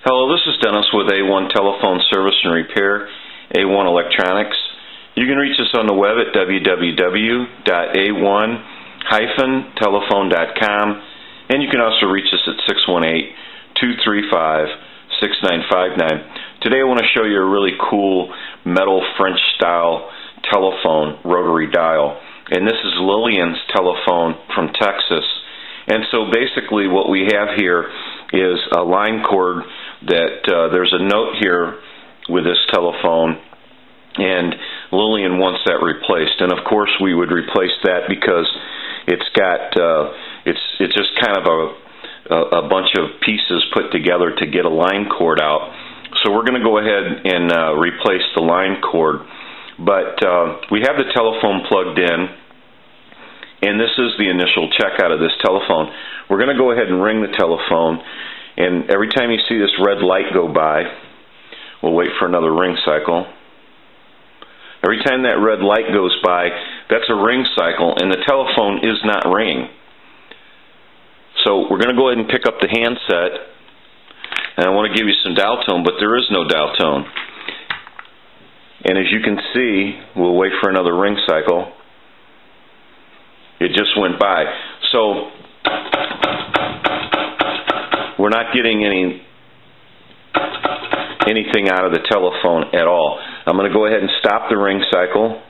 Hello, this is Dennis with A1 Telephone Service and Repair, A1 Electronics. You can reach us on the web at www.a1-telephone.com and you can also reach us at 618-235-6959. Today I want to show you a really cool metal French style telephone rotary dial. And this is Lillian's telephone from Texas. And so basically what we have here is a line cord that uh, there's a note here with this telephone and Lillian wants that replaced. And of course we would replace that because it's got uh, it's it's just kind of a, a bunch of pieces put together to get a line cord out. So we're going to go ahead and uh, replace the line cord. But uh, we have the telephone plugged in and this is the initial check out of this telephone. We're going to go ahead and ring the telephone and every time you see this red light go by, we'll wait for another ring cycle. Every time that red light goes by, that's a ring cycle, and the telephone is not ringing. So we're going to go ahead and pick up the handset, and I want to give you some dial tone, but there is no dial tone. And as you can see, we'll wait for another ring cycle. It just went by. So we're not getting any anything out of the telephone at all. I'm going to go ahead and stop the ring cycle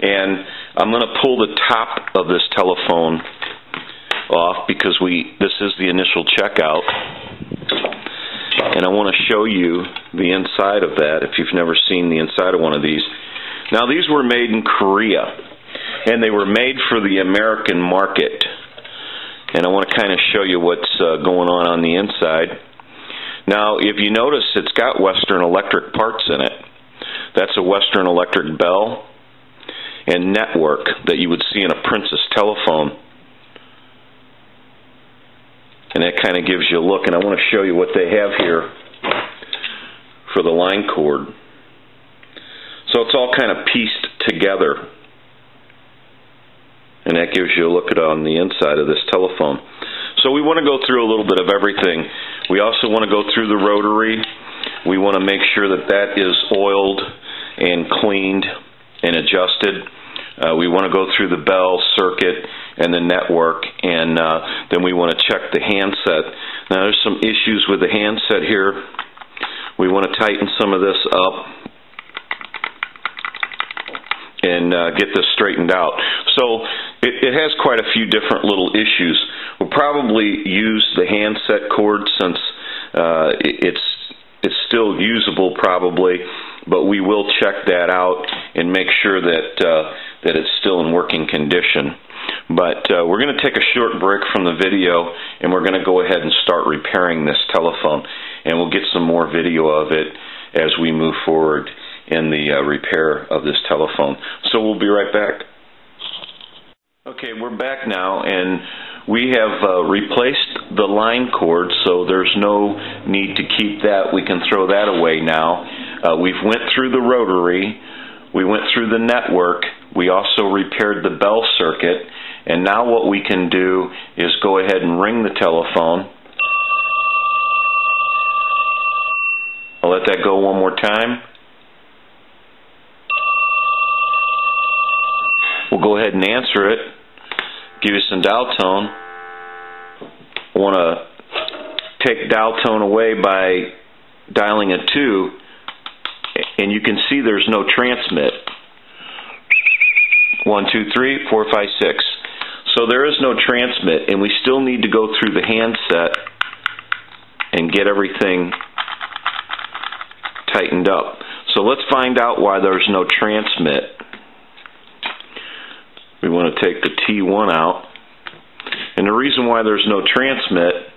and I'm going to pull the top of this telephone off because we this is the initial checkout and I want to show you the inside of that if you've never seen the inside of one of these. Now these were made in Korea and they were made for the American market and I want to kind of show you what's uh, going on on the inside. Now, if you notice, it's got Western Electric parts in it. That's a Western Electric bell and network that you would see in a Princess telephone. And that kind of gives you a look. And I want to show you what they have here for the line cord. So it's all kind of pieced together and that gives you a look at on the inside of this telephone. So we want to go through a little bit of everything. We also want to go through the rotary. We want to make sure that that is oiled and cleaned and adjusted. Uh, we want to go through the bell circuit and the network, and uh, then we want to check the handset. Now, there's some issues with the handset here. We want to tighten some of this up and uh, get this straightened out. So it, it has quite a few different little issues. We'll probably use the handset cord since uh, it's it's still usable probably, but we will check that out and make sure that uh, that it's still in working condition. But uh, we're going to take a short break from the video and we're going to go ahead and start repairing this telephone and we'll get some more video of it as we move forward in the uh, repair of this telephone. So we'll be right back. Okay, we're back now and we have uh, replaced the line cord so there's no need to keep that. We can throw that away now. Uh, we've went through the rotary. We went through the network. We also repaired the bell circuit. And now what we can do is go ahead and ring the telephone. I'll let that go one more time. We'll go ahead and answer it, give you some dial tone. I want to take dial tone away by dialing a 2, and you can see there's no transmit. One, two, three, four, five, six. So there is no transmit, and we still need to go through the handset and get everything tightened up. So let's find out why there's no transmit we want to take the T1 out. And the reason why there's no transmit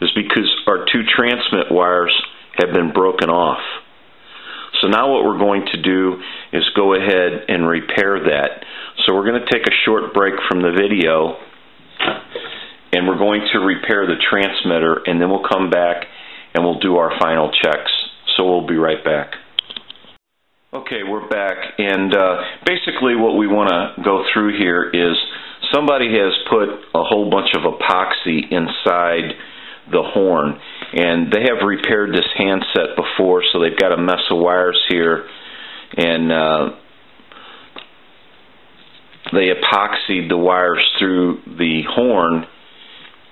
is because our two transmit wires have been broken off. So now what we're going to do is go ahead and repair that. So we're going to take a short break from the video and we're going to repair the transmitter and then we'll come back and we'll do our final checks. So we'll be right back. Okay, we're back, and uh, basically what we want to go through here is somebody has put a whole bunch of epoxy inside the horn, and they have repaired this handset before, so they've got a mess of wires here, and uh, they epoxied the wires through the horn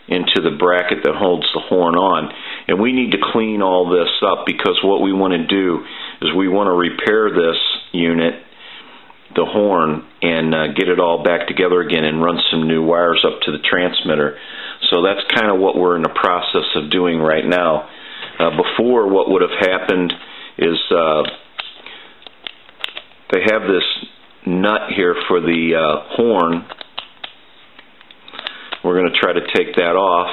into the bracket that holds the horn on. And we need to clean all this up because what we want to do is we want to repair this unit, the horn, and uh, get it all back together again and run some new wires up to the transmitter. So that's kind of what we're in the process of doing right now. Uh, before, what would have happened is uh, they have this nut here for the uh, horn. We're going to try to take that off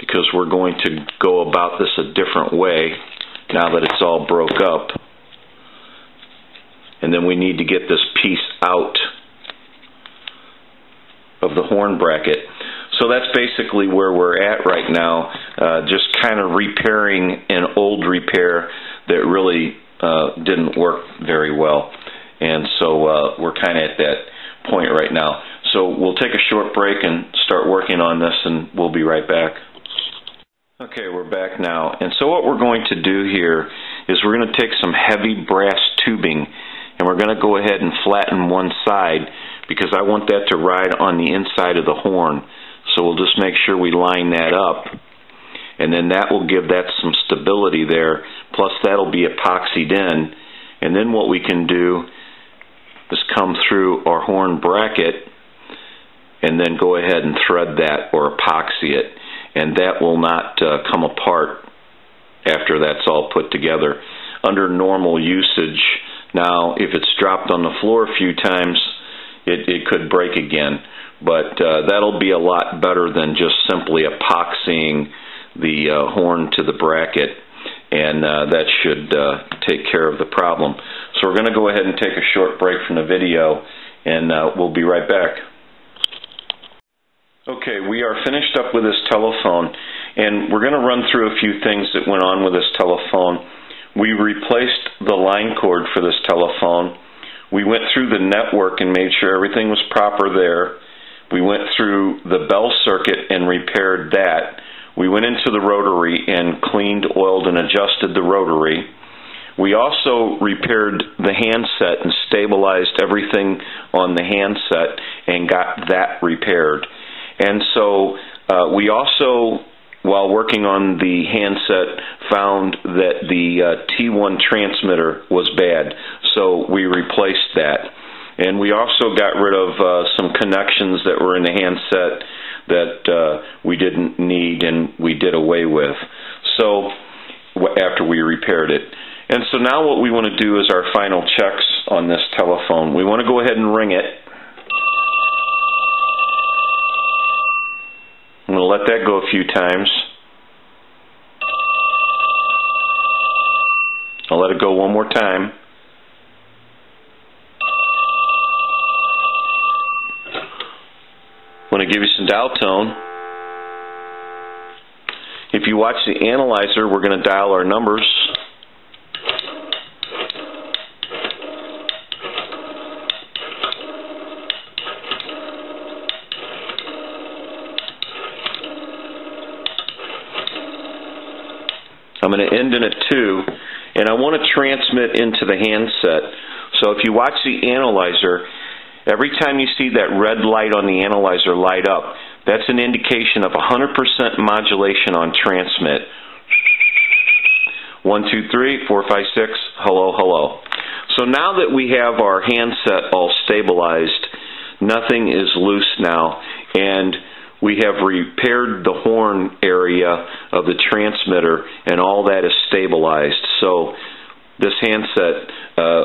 because we're going to go about this a different way now that it's all broke up. And then we need to get this piece out of the horn bracket. So that's basically where we're at right now, uh, just kind of repairing an old repair that really uh, didn't work very well. And so uh, we're kind of at that point right now. So we'll take a short break and start working on this, and we'll be right back. Okay, we're back now. And so what we're going to do here is we're going to take some heavy brass tubing, and we're going to go ahead and flatten one side because I want that to ride on the inside of the horn. So we'll just make sure we line that up and then that will give that some stability there plus that'll be epoxied in and then what we can do is come through our horn bracket and then go ahead and thread that or epoxy it and that will not uh, come apart after that's all put together under normal usage now if it's dropped on the floor a few times it, it could break again but uh, that'll be a lot better than just simply epoxying the uh, horn to the bracket and uh, that should uh, take care of the problem. So we're going to go ahead and take a short break from the video and uh, we'll be right back. Okay, we are finished up with this telephone and we're going to run through a few things that went on with this telephone. We replaced the line cord for this telephone. We went through the network and made sure everything was proper there. We went through the bell circuit and repaired that. We went into the rotary and cleaned, oiled, and adjusted the rotary. We also repaired the handset and stabilized everything on the handset and got that repaired. And so uh, we also, while working on the handset, found that the uh, T1 transmitter was bad. So we replaced that. And we also got rid of uh, some connections that were in the handset that uh, we didn't need and we did away with. So after we repaired it. And so now what we want to do is our final checks on this telephone. We want to go ahead and ring it. To let that go a few times. I'll let it go one more time. I'm going to give you some dial tone. If you watch the analyzer, we're going to dial our numbers. Going to end in a 2, and I want to transmit into the handset. So if you watch the analyzer, Every time you see that red light on the analyzer light up, that's an indication of 100% modulation on transmit. One, two, three, four, five, six. hello, hello. So now that we have our handset all stabilized, nothing is loose now, and we have repaired the horn area of the transmitter, and all that is stabilized. So this handset uh,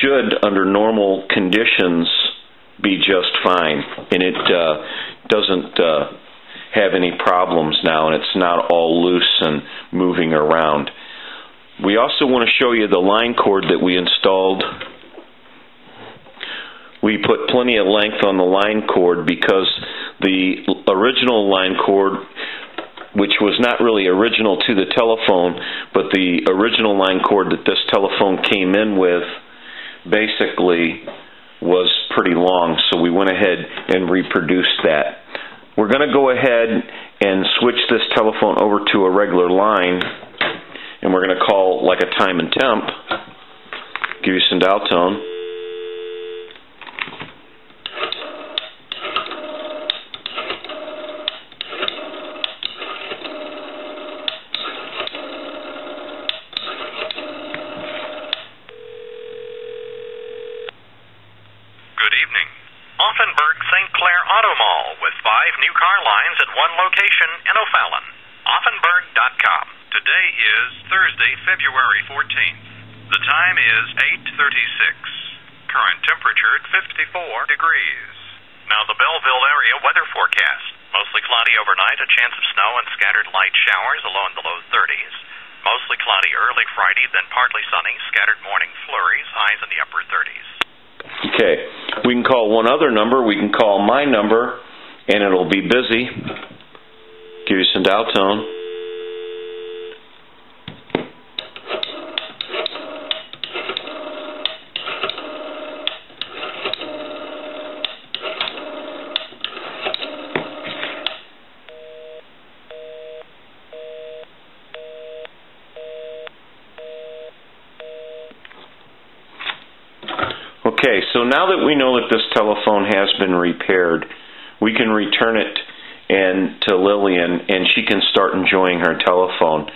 should, under normal conditions, be just fine, and it uh, doesn't uh, have any problems now, and it's not all loose and moving around. We also want to show you the line cord that we installed. We put plenty of length on the line cord because the original line cord which was not really original to the telephone, but the original line cord that this telephone came in with basically was pretty long, so we went ahead and reproduced that. We're going to go ahead and switch this telephone over to a regular line and we're going to call like a time and temp give you some dial tone February 14th. The time is 8:36. Current temperature at 54 degrees. Now the Belleville area weather forecast. Mostly cloudy overnight, a chance of snow and scattered light showers, a low in the low 30s. Mostly cloudy early Friday, then partly sunny, scattered morning flurries, highs in the upper 30s. Okay, we can call one other number. We can call my number, and it'll be busy. Give you some dial tone. Okay, so now that we know that this telephone has been repaired, we can return it and to Lillian, and she can start enjoying her telephone.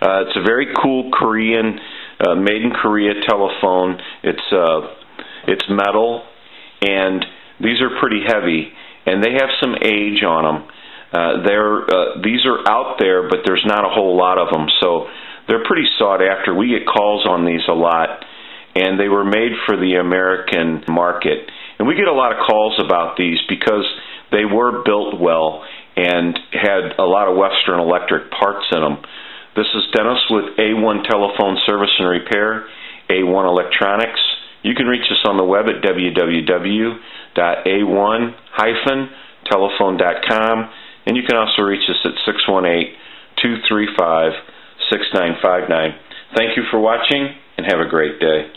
Uh, it's a very cool Korean, uh, made in Korea telephone. It's uh, it's metal, and these are pretty heavy, and they have some age on them. Uh, they're uh, these are out there, but there's not a whole lot of them, so they're pretty sought after. We get calls on these a lot and they were made for the American market. And we get a lot of calls about these because they were built well and had a lot of Western Electric parts in them. This is Dennis with A1 Telephone Service and Repair, A1 Electronics. You can reach us on the web at www.a1-telephone.com and you can also reach us at 618 235 6959. Thank you for watching and have a great day.